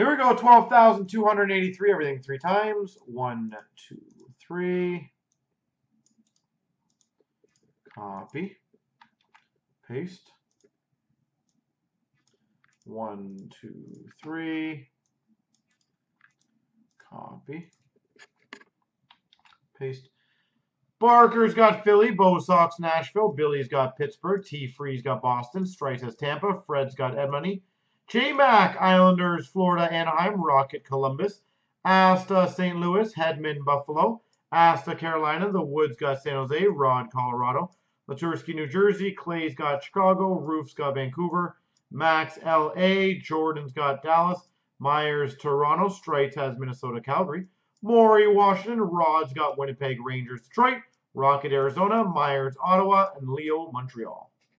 Here we go, 12,283, everything three times. One, two, three. Copy. Paste. One, two, three. Copy. Paste. Barker's got Philly, Bo Sox Nashville, Billy's got Pittsburgh, T Free's got Boston, Strice has Tampa, Fred's got Edmonton, J Mac Islanders, Florida, Anaheim, Rocket Columbus, Asta St. Louis, Headman, Buffalo, Asta Carolina, The Woods got San Jose, Rod Colorado, Latursky New Jersey, Clay's got Chicago, Roof's got Vancouver, Max LA, Jordan's got Dallas, Myers Toronto, Strites has Minnesota Calgary, Maury Washington, Rod's got Winnipeg Rangers Detroit, Rocket Arizona, Myers Ottawa, and Leo Montreal.